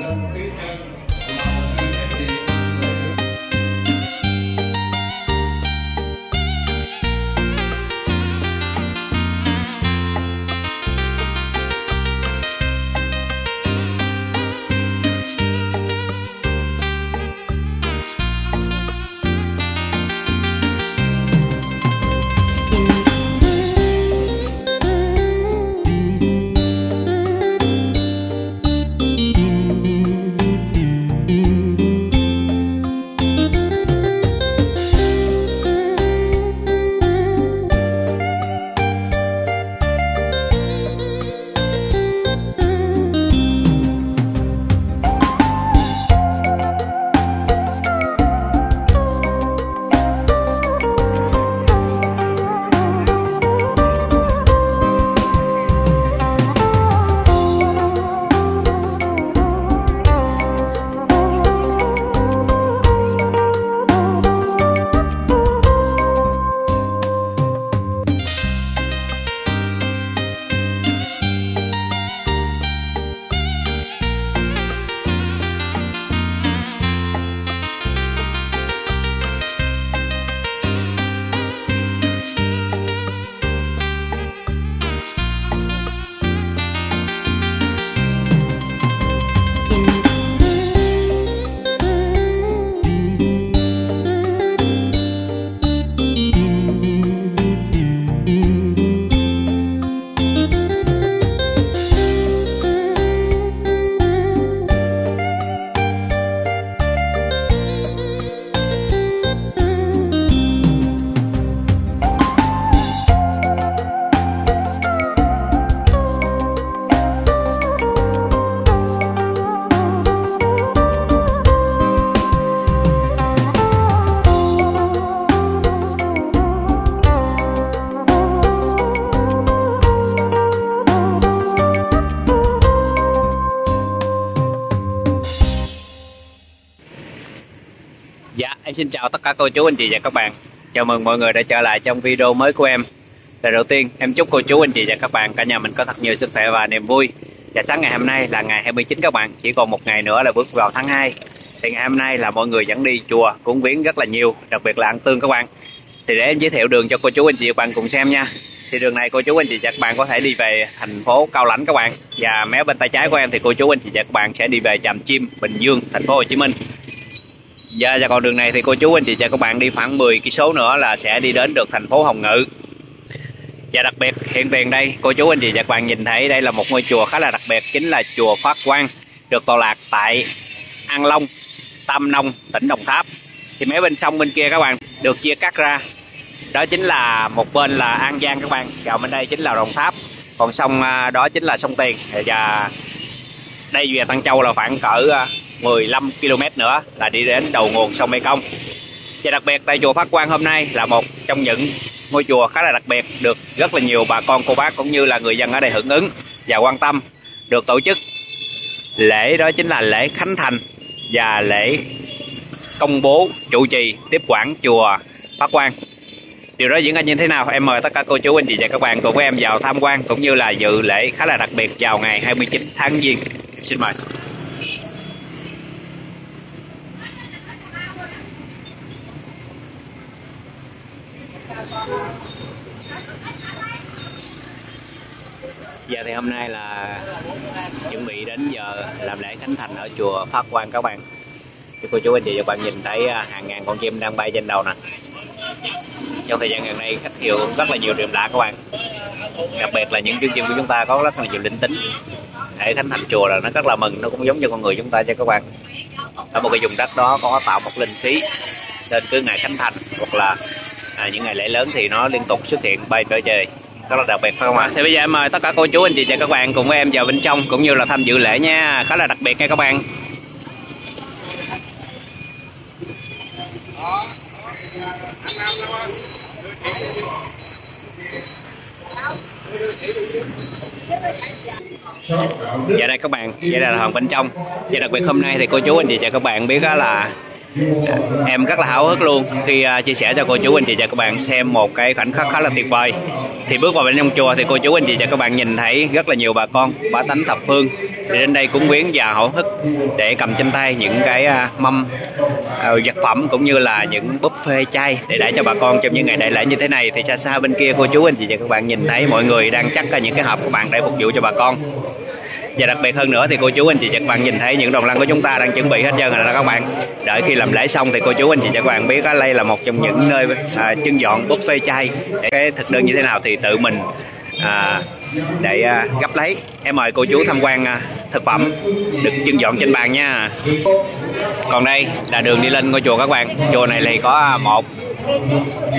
Dạ, xin chào tất cả cô chú anh chị và các bạn. Chào mừng mọi người đã trở lại trong video mới của em. Lời đầu tiên, em chúc cô chú anh chị và các bạn cả nhà mình có thật nhiều sức khỏe và niềm vui. Và sáng ngày hôm nay là ngày 29 các bạn, chỉ còn một ngày nữa là bước vào tháng 2. Thì ngày hôm nay là mọi người vẫn đi chùa cúng viếng rất là nhiều, đặc biệt là ăn tương các bạn. Thì để em giới thiệu đường cho cô chú anh chị và các bạn cùng xem nha. Thì đường này cô chú anh chị và các bạn có thể đi về thành phố Cao Lãnh các bạn. Và mé bên tay trái của em thì cô chú anh chị và các bạn sẽ đi về Tràm Chim, Bình Dương, thành phố Hồ Chí Minh. Dạ, dạ và con đường này thì cô chú anh chị và các bạn đi khoảng 10 cây số nữa là sẽ đi đến được thành phố Hồng Ngự. Và đặc biệt hiện tiền đây cô chú anh chị và các bạn nhìn thấy đây là một ngôi chùa khá là đặc biệt chính là chùa Phát Quang được tọa lạc tại An Long, Tam Nông, tỉnh Đồng Tháp. Thì mấy bên sông bên kia các bạn được chia cắt ra. Đó chính là một bên là An Giang các bạn, còn bên đây chính là Đồng Tháp. Còn sông à, đó chính là sông Tiền và đây về Tân Châu là khoảng cỡ à, 15 km nữa là đi đến đầu nguồn sông Mekong. Và đặc biệt tại chùa Phát Quang hôm nay là một trong những ngôi chùa khá là đặc biệt, được rất là nhiều bà con cô bác cũng như là người dân ở đây hưởng ứng và quan tâm, được tổ chức lễ đó chính là lễ khánh thành và lễ công bố trụ trì tiếp quản chùa Phát Quang. Điều đó diễn ra như thế nào? Em mời tất cả cô chú, anh chị và các bạn cùng với em vào tham quan cũng như là dự lễ khá là đặc biệt vào ngày 29 tháng Giêng. Xin mời. Giờ thì hôm nay là chuẩn bị đến giờ làm lễ khánh thành ở chùa Pháp Quang các bạn. Thì cô chú anh chị và các bạn nhìn thấy à, hàng ngàn con chim đang bay trên đầu nè. Trong thời gian gần đây khách hiệu rất là nhiều điểm lạ các bạn. Đặc biệt là những chương trình của chúng ta có rất là nhiều linh tính. Để khánh thành chùa là nó rất là mừng, nó cũng giống như con người chúng ta cho các bạn. Ở một cái vùng đất đó có tạo một linh khí nên cứ ngày khánh thành hoặc là à, những ngày lễ lớn thì nó liên tục xuất hiện bay trở trời rất là đặc biệt phải không ạ? Dạ, thì bây giờ em mời tất cả cô chú anh chị và các bạn cùng với em vào bên trong cũng như là tham dự lễ nha, khá là đặc biệt nha các bạn. Dạ đây các bạn, dạ vậy là Hoàng bên trong. Và đặc biệt hôm nay thì cô chú anh chị và các bạn biết đó là em rất là háo hức luôn. Khi à, chia sẻ cho cô chú anh chị và các bạn xem một cái khoảnh khắc khá là tuyệt vời. Thì bước vào bên trong chùa thì cô chú anh chị và các bạn nhìn thấy rất là nhiều bà con bá tánh thập phương. Thì đến đây cúng viếng và hổ hức để cầm trên tay những cái à, mâm à, vật phẩm cũng như là những buffet chay để đãi cho bà con trong những ngày đại lễ như thế này. Thì xa xa bên kia cô chú anh chị và các bạn nhìn thấy mọi người đang chắc là những cái hộp của bạn để phục vụ cho bà con và đặc biệt hơn nữa thì cô chú anh chị và các bạn nhìn thấy những đồng lăng của chúng ta đang chuẩn bị hết trơn rồi đó các bạn. Đợi khi làm lễ xong thì cô chú anh chị và các bạn biết á, đây là một trong những nơi à, trưng dọn buffet chay. Để cái thực đơn như thế nào thì tự mình à, để à, gấp lấy. Em mời cô chú tham quan à, thực phẩm được trưng dọn trên bàn nha. Còn đây là đường đi lên ngôi chùa các bạn. Chùa này thì có à, một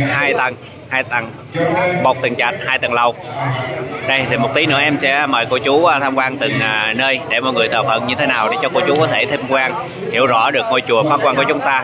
hai tầng hai tầng một tầng trệt hai tầng lầu. Đây, thì một tí nữa em sẽ mời cô chú à, tham quan từng à, nơi để mọi người thờ phận như thế nào để cho cô chú có thể tham quan, hiểu rõ được ngôi chùa pháp quan của chúng ta.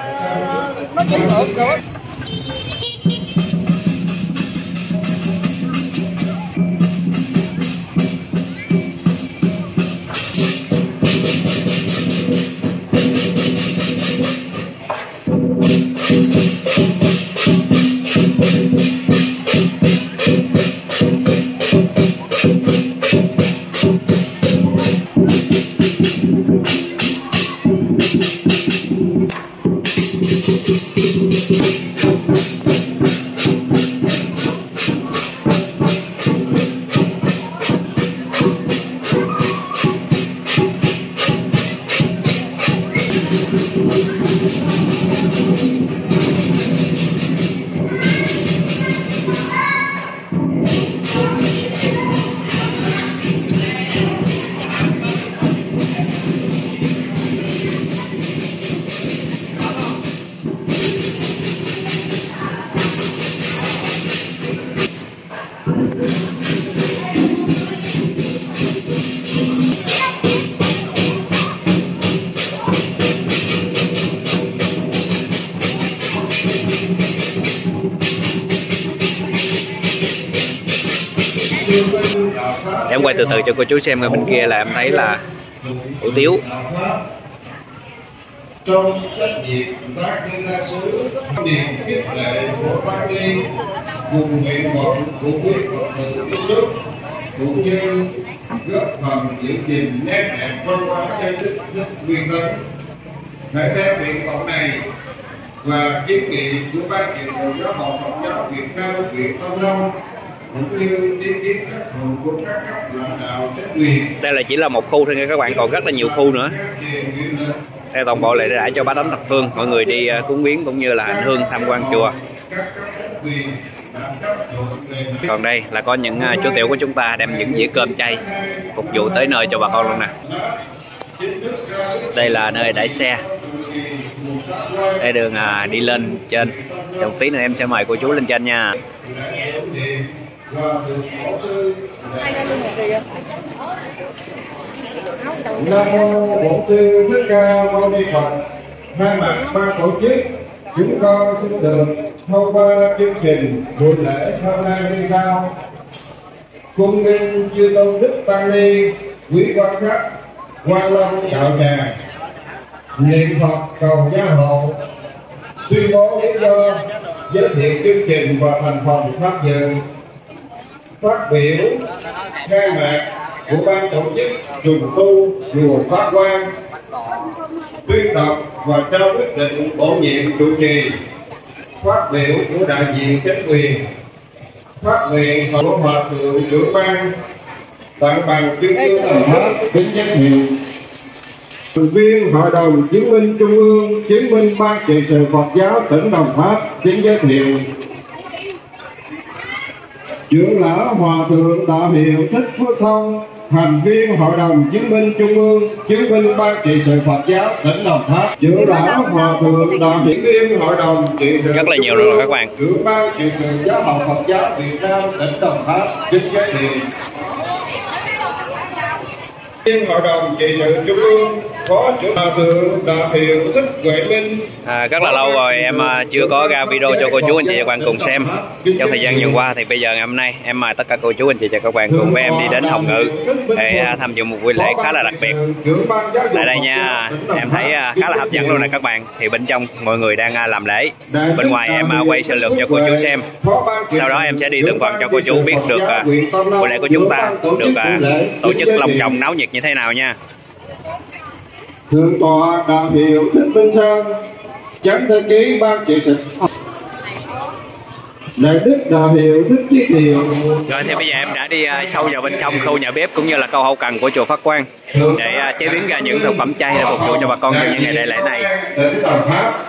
Quay từ từ cho cô chú xem ở bên kia là em thấy là hủ tiếu. Trong trách nhiệm tác nhân đa số niềm khích lệ của ban ni cùng nguyện vọng của quý phật tử yêu nước cũng như góp phần giữ gìn nét đẹp văn hóa cây đức nhất nguyên tấn. Thể theo nguyện vọng này và kiến nghị của ban trị hội giáo hội phật giáo việt nam huyện tâm long cũng như ý kiến các thường của các cấp lãnh đạo chính quyền đây là chỉ là một khu thôi nha các bạn còn rất là nhiều khu nữa. Theo toàn bộ lễ đãi cho bá tánh thập phương mọi người đi à, cúng viếng cũng như là hành hương tham quan chùa. Còn đây là có những à, chú tiểu của chúng ta đem những dĩa cơm chay phục vụ tới nơi cho bà con luôn nè. Đây là nơi đãi xe. Đây đường à, đi lên trên. Một tí nữa em sẽ mời cô chú lên trên nha Nam mô Bổn sư Thích Ca Mâu Ni Phật. Thay mặt ban tổ chức, chúng con xin được thông qua chương trình buổi lễ hôm nay như sau. Cung nghênh chư tôn đức tăng ni, quý quan khách, quan long đạo tràng, niệm Phật cầu gia hộ, tuyên bố lý do, giới thiệu chương trình và thành phần tham dự, phát biểu, khai mạc của ban tổ chức trùng tu chùa Pháp Quan tuyên đọc và trao quyết định bổ nhiệm chủ trì phát biểu của đại diện chính quyền phát nguyện của hòa thượng trưởng ban tặng bằng chứng ương đồng hết kính giới thiệu thành viên hội đồng chứng minh trung ương chứng minh ban trị sự Phật giáo tỉnh Đồng Tháp kính giới thiệu trưởng lão hòa thượng đạo hiệu thích phước thông thành viên hội đồng chứng minh trung ương chứng minh ban trị sự phật giáo tỉnh đồng tháp. Trưởng lão hòa thượng đạo hiệu viên hội đồng trị sự Rất là nhiều rồi các bạn. trưởng ban trị sự giáo hội phật giáo việt nam tỉnh đồng tháp kính giới thiệu. Viên hội đồng trị sự trung ương phó trưởng hòa thượng đại hiệu thích huệ minh. À, rất là lâu rồi em à, chưa có ra video cho cô chú anh chị và các bạn cùng xem. Trong thời gian vừa qua thì bây giờ ngày hôm nay em mời tất cả cô chú anh chị và các bạn cùng với em đi đến Hồng Ngự để à, tham dự một buổi lễ khá là đặc biệt. Tại đây nha em thấy à, khá là hấp dẫn luôn nè các bạn. Thì bên trong mọi người đang làm lễ. Bên ngoài em quay sơ lược cho cô chú xem. Sau đó em sẽ đi từng phần cho cô chú biết được buổi lễ của chúng ta được tổ chức long trọng náo nhiệt như thế nào nha thượng tọa đại hiệu thích minh sơn chánh thư ký ban trị sự đại đức đại hiệu thích chiết điều Rồi thì bây giờ em đã đi à, sâu vào bên trong khu nhà bếp cũng như là câu hậu cần của chùa Phát Quang để à, chế biến ra những thực phẩm chay để phục vụ cho bà con trong những ngày đại lễ này.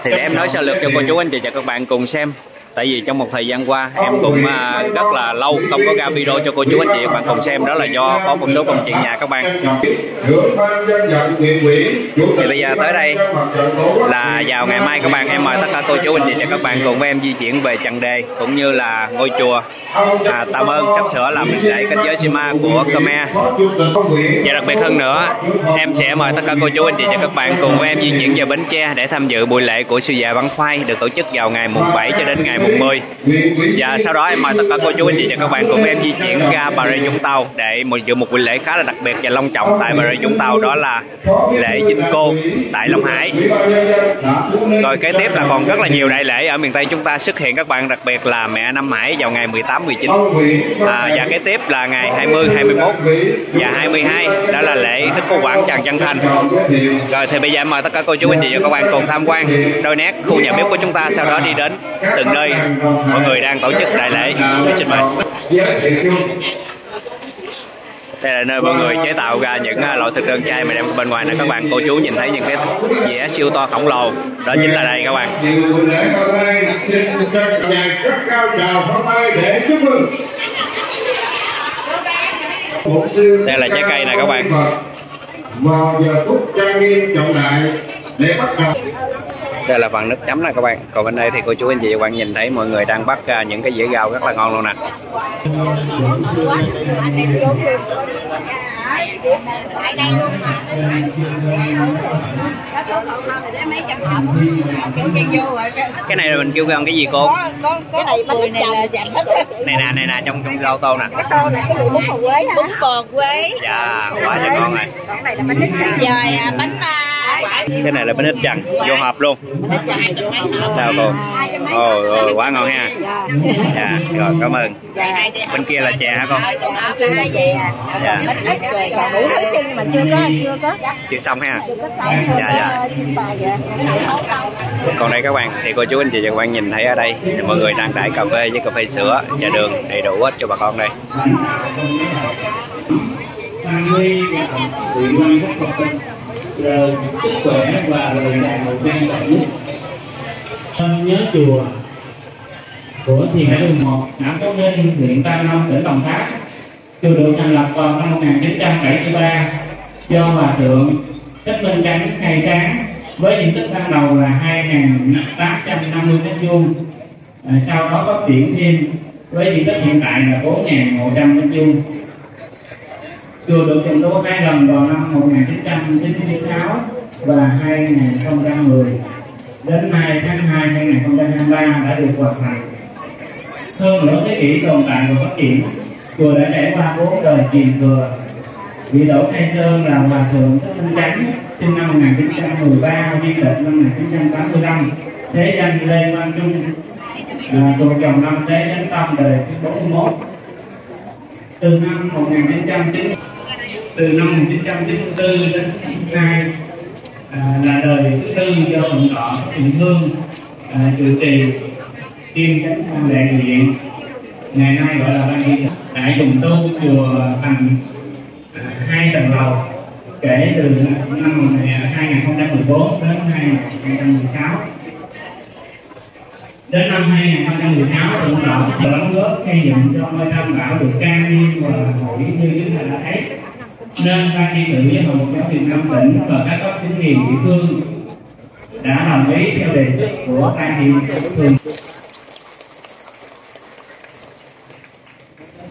Thì để em nói sơ lược cho cô chú anh chị và các bạn cùng xem. Tại vì trong một thời gian qua em cũng à, rất là lâu không có ra video cho cô chú anh chị và bạn cùng xem. Đó là do có một số công chuyện nhà các bạn. Thì bây giờ tới đây là vào ngày mai các bạn. Em mời tất cả cô chú anh chị và các bạn cùng với em di chuyển về Trần Đề cũng như là ngôi chùa. À, tạm Ơn sắp sửa làm lại kết giới Sima của Khmer. Và đặc biệt hơn nữa, em sẽ mời tất cả cô chú anh chị và các bạn cùng với em di chuyển về Bến Tre để tham dự buổi lễ của sư già Văn Khoai được tổ chức vào ngày mùng 7 cho đến ngày mùng 10. Và sau đó em mời tất cả cô chú anh chị và các bạn cùng em di chuyển ra Bà Rịa Vũng Tàu để một dự một buổi lễ khá là đặc biệt và long trọng tại Bà Rịa Vũng Tàu đó là lễ Vinh Cô tại Long Hải. Rồi kế tiếp là còn rất là nhiều đại lễ ở miền Tây chúng ta xuất hiện các bạn đặc biệt là mẹ Năm Hải vào ngày 18 19. À, và kế tiếp là ngày 20 21 và 22 đó là lễ Thích Cô Quảng Trần Chân Thành. Rồi thì bây giờ em mời tất cả cô chú anh chị và các bạn cùng tham quan đôi nét khu nhà bếp của chúng ta sau đó đi đến từng nơi mọi người đang tổ chức đại lễ. Xin mời. Đây là nơi mọi người chế tạo ra những à, loại thực đơn chay mà đem bên ngoài này các bạn, cô chú nhìn thấy những cái dĩa siêu to khổng lồ đó chính là đây các bạn Đây là trái cây này các bạn. Vào giờ phút trang nghiêm trọng đại để bắt đầu đây là phần nước chấm này các bạn. Còn bên đây thì cô chú anh chị và các bạn nhìn thấy mọi người đang bắt ra những cái dĩa rau rất là ngon luôn nè. Còn cái này là mình kêu ăn cái gì cô? Có này bánh này là dành hết này nè này nè trong trong rau tô nè. Cái tô này cái gì? Bún bò quế bún bò quế. Dạ quá trời ngon rồi. Còn này là bánh rồi à, bánh à, cái này là bánh ít chằn vô hộp luôn. Sao cô? Ồ ồ, quá ngon ha. Dạ rồi cảm ơn. Bên kia là chè hả con Dạ. đủ chân mà chưa có chưa có chưa xong ha. Dạ, dạ. còn đây các bạn thì cô chú anh chị và các bạn nhìn thấy ở đây thì mọi người đang đãi cà phê với cà phê sữa trà đường đầy đủ hết cho bà con đây. Phan Huy và Ủy ban Quốc Phật rồi sức khỏe và lời dạy một trang trọng nhất. Thân nhớ chùa của Thiền Hải Đường 1, xã Phú huyện Tam Nông, tỉnh Đồng Tháp. Chùa được thành lập vào năm 1973 do Hòa Thượng Thích Minh Chánh khai sáng với diện tích ban đầu là 2.850 m2. À, sau đó phát triển thêm với diện tích hiện tại là 4.100 m2. Chùa được trùng tu hai lần vào năm 1996 và 2010. Đến nay tháng 2 2023 đã được hoàn thành. Hơn nửa thế kỷ tồn tại và phát triển, chùa đã trải qua bốn đời truyền thừa. Vị đỗ Khai Sơn là Hòa Thượng Thích Minh Chánh, sinh năm 1913, viên lịch năm 1985, thế danh Lê Văn Trung, là thuộc dòng năm Thế Chánh Tâm đời thứ 41 từ năm 1990 từ năm 1994 đến nay à, là đời thứ tư do phận thọ Thịnh Hương à, trụ trì kiêm chánh quan đại nguyện ngày nay gọi là ban di đại trùng tu chùa thành à, hai tầng lầu kể từ năm 2014 đến 2016 đến năm 2016 thượng tọa đóng góp xây dựng cho ngôi tam bảo được trang nghiêm và hội như chúng ta đã thấy nên ban thi sự với hội giáo Việt Nam tỉnh và các cấp chính quyền địa phương đã đồng ý theo đề xuất của ban thị thường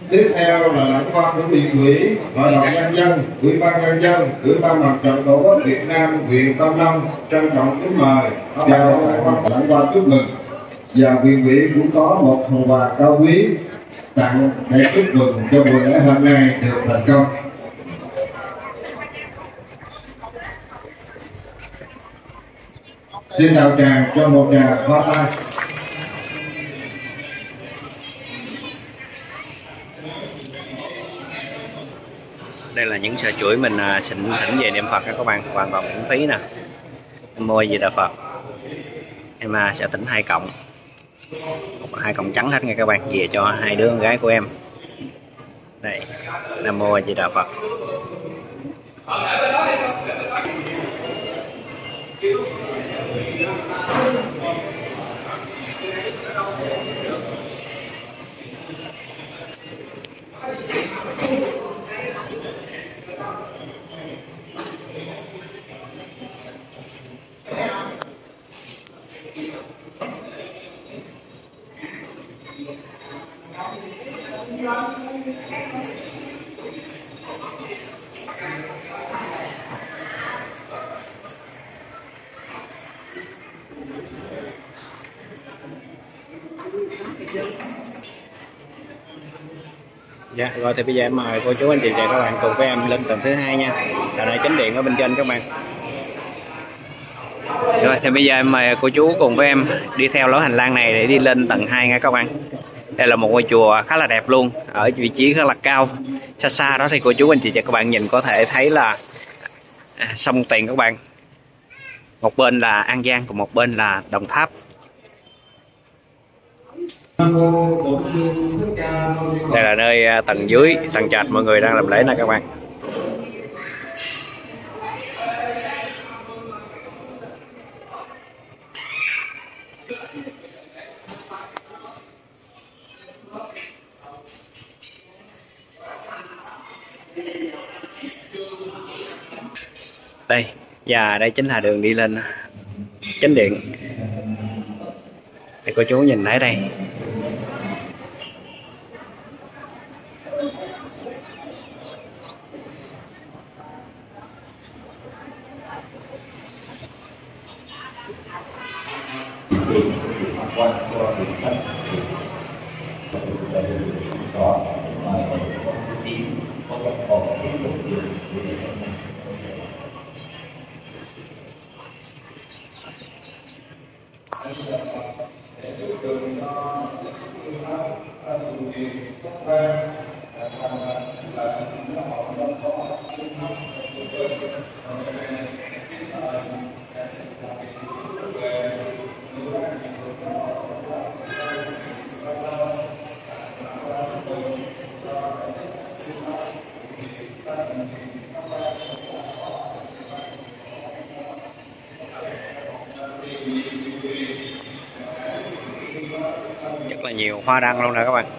tiếp theo là lãnh quan của huyện ủy hội đồng nhân dân, ủy ban nhân dân, ủy ban mặt trận tổ quốc việt nam, huyện tam nông trân trọng kính mời. Chào lãnh quan chúc mừng. Và huyện ủy cũng có một phần quà cao quý tặng để chúc mừng cho buổi lễ hôm nay được thành công. Xin chào tràng cho một tràng hoa tay đây là những sợi chuỗi mình à, xin xịn thỉnh về niệm phật các bạn. Hoàn toàn miễn phí nè. Em mua gì đà phật. Em à, sẽ thỉnh hai cộng một, hai cộng trắng hết nha các bạn. Về cho hai đứa con gái của em. Đây, nam mô a di đà phật cứu. Rồi thì bây giờ em mời cô chú anh chị và các bạn cùng với em lên tầng thứ hai nha. Là đây chánh điện ở bên trên các bạn. Rồi thì bây giờ em mời cô chú cùng với em đi theo lối hành lang này để đi lên tầng 2 nha các bạn. Đây là một ngôi chùa khá là đẹp luôn, ở vị trí khá là cao. Xa xa đó thì cô chú anh chị và các bạn nhìn có thể thấy là à, sông Tiền các bạn. Một bên là An Giang còn một bên là Đồng Tháp. Đây là nơi à, tầng dưới, tầng trệt mọi người đang làm lễ nè các bạn. Đây, và đây chính là đường đi lên chánh điện thì cô chú nhìn thấy đây. Rất là nhiều hoa đăng luôn nè các bạn.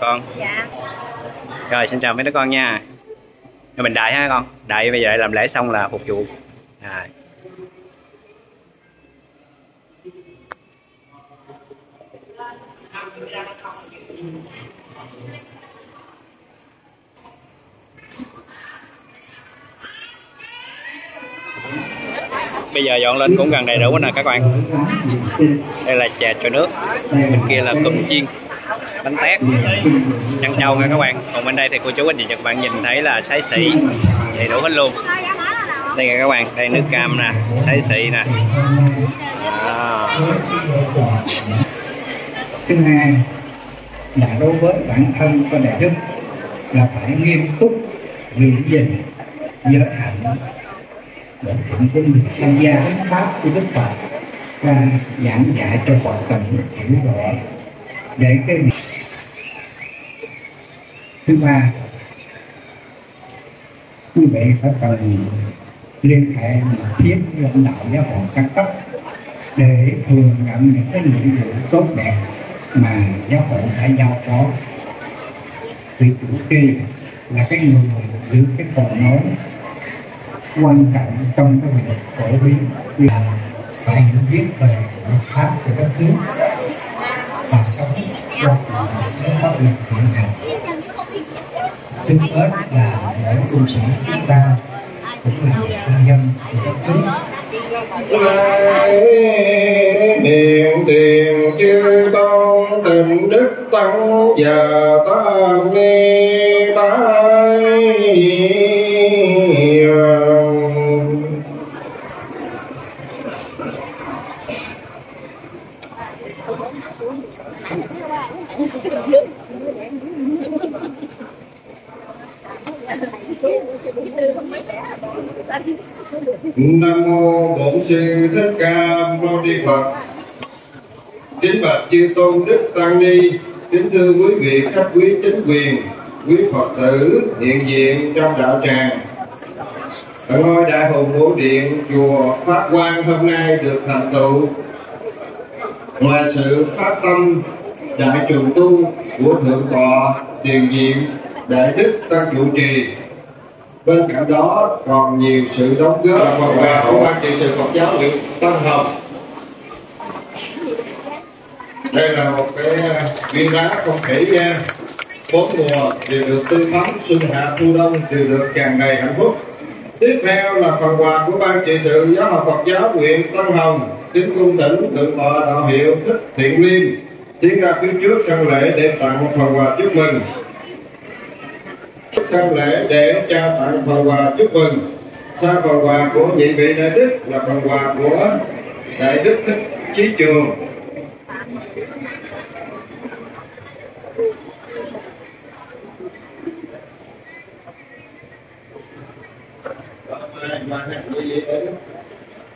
chào con. Dạ. Rồi xin chào mấy đứa con nha. Mình đợi ha con. Đợi bây giờ làm lễ xong là phục vụ. À. bây giờ dọn lên cũng gần đầy đủ nè các bạn. Đây là chè cho nước bên kia là cơm chiên bánh tét. Chân trâu nha các bạn. Còn bên đây thì cô chú anh chị các bạn nhìn thấy là sái xị. Đầy đủ hết luôn. Đây nè các bạn. Đây nước cam nè, sái xị nè. À. thứ hai là đối với bản thân con đại đức là phải nghiêm túc giữ gìn giới hạnh. Để phụng của mình tham gia đến pháp của đức phật và giảng dạy cho phật tử hiểu rõ. Để cái việc thứ ba như vậy phải cần liên hệ mật thiết với lãnh đạo giáo hội các cấp để thừa nhận những cái nhiệm vụ tốt đẹp mà giáo hội đã giao phó. Vì chủ trì là cái người giữ cái cầu nối quan trọng trong cái việc phổ biến là phải hiểu biết về luật pháp của đất nước và sống cho phù hợp pháp luật hiện hành trước hết là mỗi quân sĩ chúng ta, cũng là công nhân của đất nước. Lạy điện tiền chư tôn tình đức tăng và tam ni bái Nam mô Bổn sư Thích Ca Mâu Ni Phật. Kính bạch chư tôn đức tăng ni, kính thưa quý vị khách quý chính quyền, quý Phật tử hiện diện trong đạo tràng. Ở ngôi đại hùng bổ điện chùa Pháp Quang hôm nay được thành tựu ngoài sự phát tâm đại trường tu của thượng tọa tiền nhiệm đại đức tăng trụ trì bên cạnh đó còn nhiều sự đóng góp. Và phần quà của ban trị sự Phật giáo huyện Tân Hồng. Đây là một cái à, viên đá không thể nha bốn mùa đều được tươi thắm xuân hạ thu đông đều được tràn đầy hạnh phúc. Tiếp theo là phần quà của ban trị sự giáo hội Phật giáo huyện Tân Hồng, kính cung tỉnh thượng tọa đạo hiệu thích thiện liêm, tiến ra phía trước sân lễ để tặng một phần quà chúc mừng sân lễ để trao tặng phần quà chúc mừng. Sau phần quà của nhị vị đại đức là phần quà của đại đức thích chí trường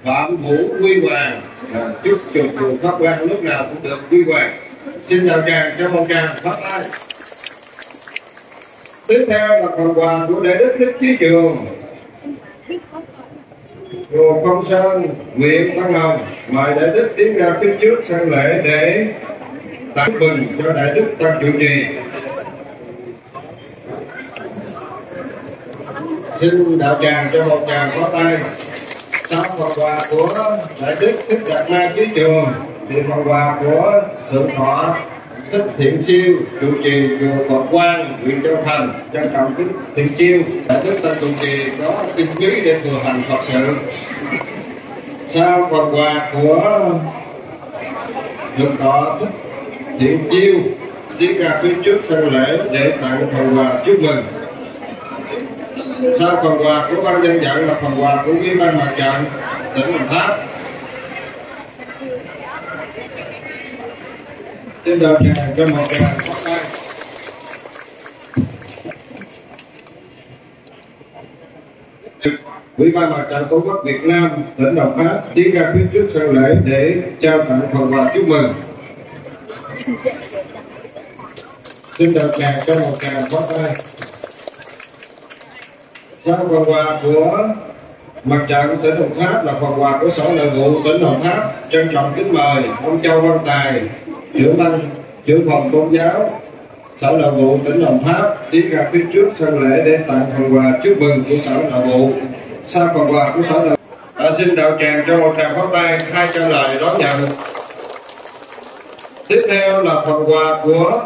Phạm Vũ Quy Hoàng. À, chúc chùa chùa Pháp Quan lúc nào cũng được quy hoàng. Xin chào tràng cho một tràng phát tay tiếp theo là phần quà của đại đức thích chí trường. Chùa Công Sơn huyện Thăng Hồng mời đại đức tiến ra phía trước sân lễ để tặng mừng cho đại đức tăng trụ trì. Xin đạo tràng cho một tràng có tay. Sau phần quà của đại đức thích đạt ma chí trường, thì phần quà của thượng thọ thích thiện siêu trụ trì chùa Phật Quang huyện Châu Thành trân trọng kính thiện chiêu. Đại đức tên trụ trì có kinh phí để thừa hành Phật sự. Sau phần quà của được thọ thích thiện chiêu tiến ra phía trước sân lễ để tặng phần quà chúc mừng? Sau phần quà của ban dân vận là phần quà của ủy ban mặt trận, tỉnh Đồng Tháp? Xin đợi cho một tràng phát Ủy ban Mặt trận Tổ quốc Việt Nam, tỉnh Đồng Tháp tiến ra phía trước sân lễ để trao tặng phần quà chúc mừng. Xin đợi tràng cho một tràng phát tay. Sau phần quà của mặt trận tỉnh Đồng Tháp là phần quà của sở nội vụ tỉnh Đồng Tháp, trân trọng kính mời ông Châu Văn Tài trưởng ban trưởng phòng tôn giáo sở nội vụ tỉnh Đồng Tháp tiến ra phía trước sân lễ để tặng phần quà chúc mừng của sở nội vụ. Sau phần quà của sở nội à, xin đạo tràng cho một tràng pháo tay hai cho lời đón nhận. Tiếp theo là phần quà của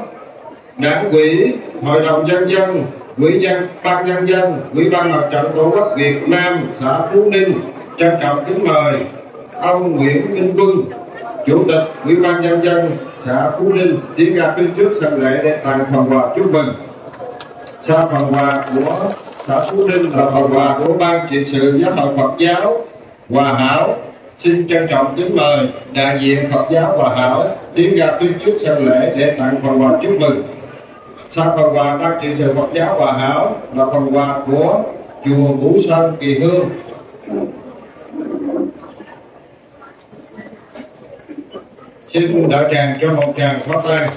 đảng ủy hội đồng nhân dân quỹ nhân ban nhân dân quỹ ban mặt trận tổ quốc việt nam xã phú ninh trân trọng kính mời ông nguyễn minh quân chủ tịch ủy ban nhân dân xã phú ninh tiến ra phía trước sân lễ để tặng phần quà chúc mừng sau phần quà của xã phú ninh là phần quà của ban trị sự giáo hội phật giáo hòa hảo, xin trân trọng kính mời đại diện phật giáo hòa hảo tiến ra phía trước sân lễ để tặng phần quà chúc mừng sau phần quà ban trị sự Phật giáo Hòa Hảo là phần quà của chùa Vũ Sơn Kỳ Hương. Xin đợi tràng cho một tràng pháo tay.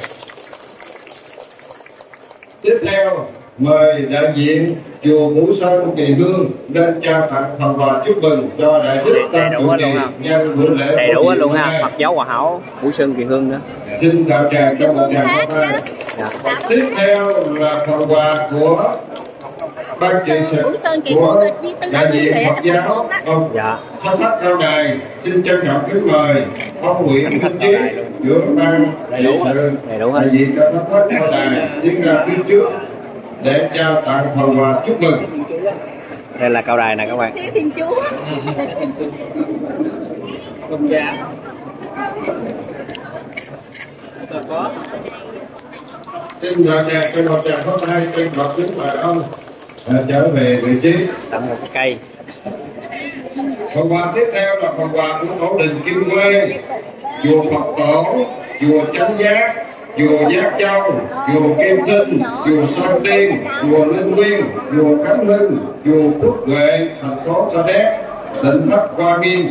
Tiếp theo mời đại diện chùa Vũ Sơn Kỳ Hương lên trao tặng phần quà chúc mừng cho đại đức đầy Tăng đủ Chủ hết Trì luôn ha. nhân buổi lễ đầy đủ hết luôn ha. Phật giáo Hòa Hảo Vũ Sơn Kỳ Hương nữa Xin đợi tràng cho một tràng pháo tay. dạ. tiếp theo là phần quà của ban trị sự của đại diện Phật giáo Một ông dạ. Thánh thất cao đài xin trân trọng kính mời ông Nguyễn Minh Chí trưởng ban trị hết, sự đại diện cho thất cao đài tiến ra phía trước để trao tặng phần quà chúc mừng. Đây là cao đài nè các bạn. Thiếu Thiên Chúa. xin đợi tràng cho một tràng pháo tay trên bậc kính mời ông trở về vị trí. Tặng một cây. Phần quà tiếp theo là phần quà của tổ đình Kim Quê. Chùa Phật Tổ chùa Chánh Giác chùa Giác Châu chùa Kim Tinh chùa Sơn Tiên chùa Linh Nguyên chùa Khánh Hưng chùa Phước Huệ thành phố Sa Đéc tỉnh Thất Hoa Nghiêm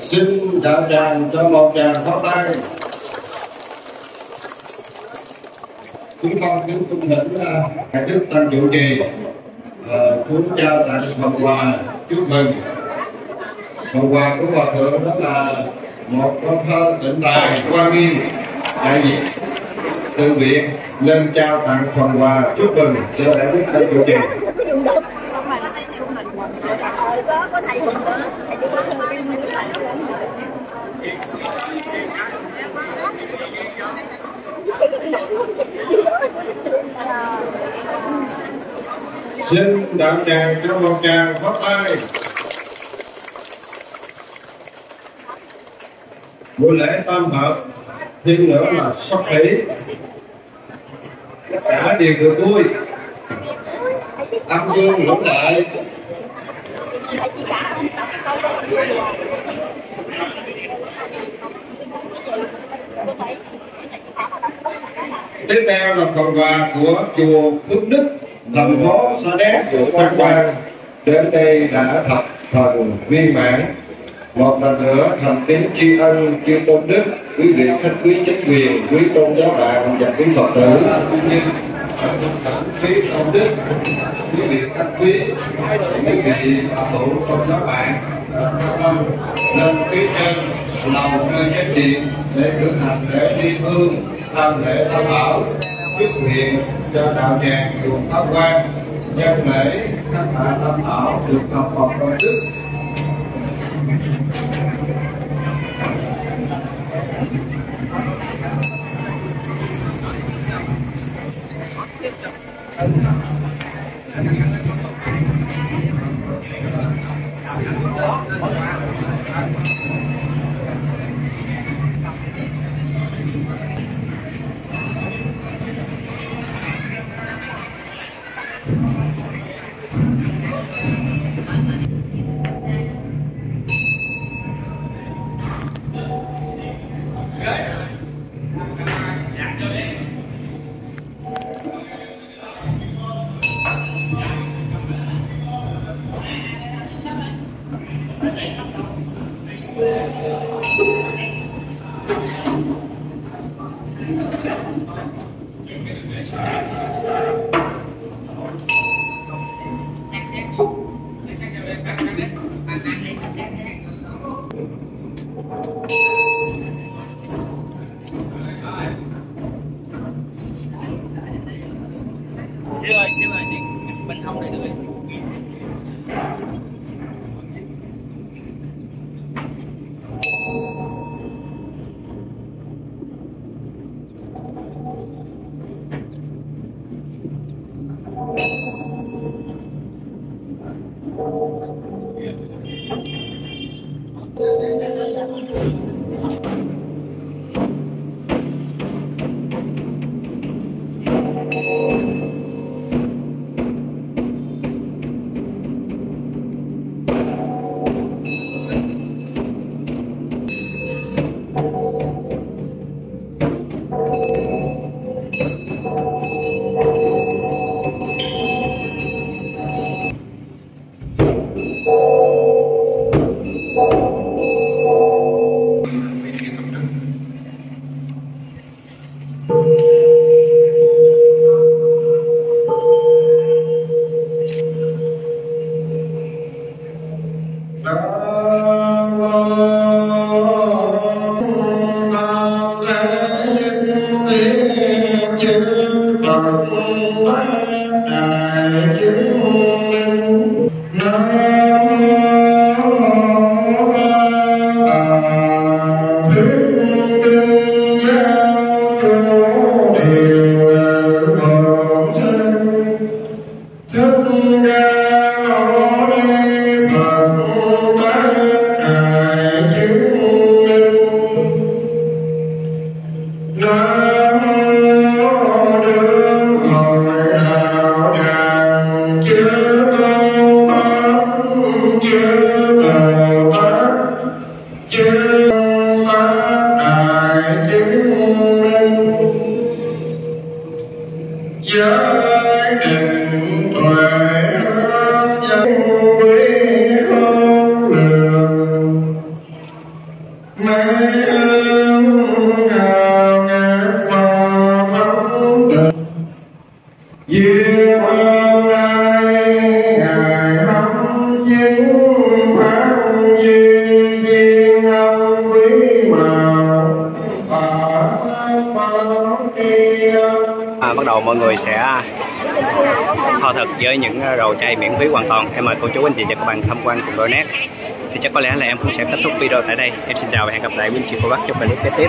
xin đạo tràng cho một tràng pháo tay chúng con kính cung à, thỉnh à, đại đức tăng chủ trì chúng xuống trao tặng phần quà chúc mừng. Phần quà của hòa thượng đó là một con thơ tịnh tài quan nghiêm đại diện từ viện lên trao tặng phần quà chúc mừng cho đại đức tăng chủ trì. có thầy Hùng nữa. Thầy đi có thầy đi mua thầy xin đạo tràng cho một tràng pháp tay. Buổi lễ tam hợp, thêm nữa là sắp hỷ cả đều được vui. Tâm dương lũng lại Thầy chỉ cả ông tập câu đó là gì tiếp theo là phần quà của chùa Phước Đức thành phố Sa Đéc của Quang Quang đến đây đã thập phần viên mãn. Một lần nữa, thành kính tri ân chư tôn đức, quý vị khách quý chính quyền, quý tôn giáo bạn và quý phật tử. Cũng như quý tôn đức, quý vị khách quý quý vị phật tử tôn giáo bạn. Tâm lên phía trên lầu nơi giá trị để cử hành lễ tri hương tham lễ tam bảo chúc nguyện cho đạo tràng chùa pháp quan nhân lễ các hạ tam bảo được học Phật công đức xíu love Duyên ơn ai Ngài nắm chính pháp duy duyên ân quý màu Tạ báo tri à, bắt đầu mọi người sẽ thọ thực với những ờ, đồ chay miễn phí hoàn toàn. Em mời cô chú anh chị và các bạn tham quan cùng đôi nét. Thì chắc có lẽ là em cũng sẽ kết thúc video tại đây. Em xin chào và hẹn gặp lại quý anh chị cô bác trong clip kế tiếp.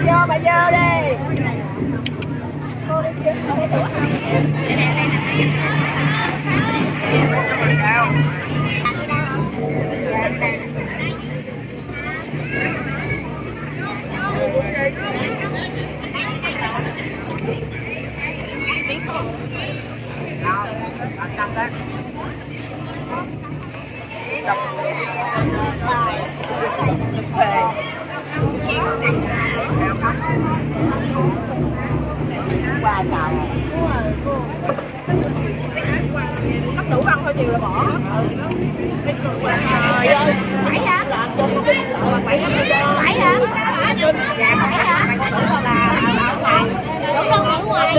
bà vô bà vô đi. Qua cầu bắt đủ ăn thôi chiều là bỏ trời ơi phải hả phải hả phải hả dạ phải hả đúng không ở ngoài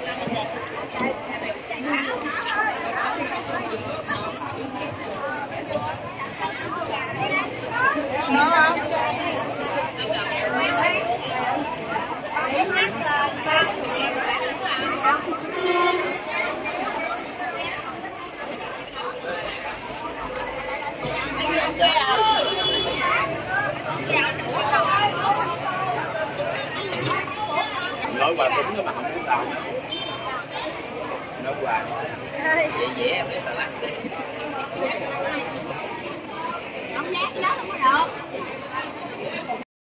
Yeah.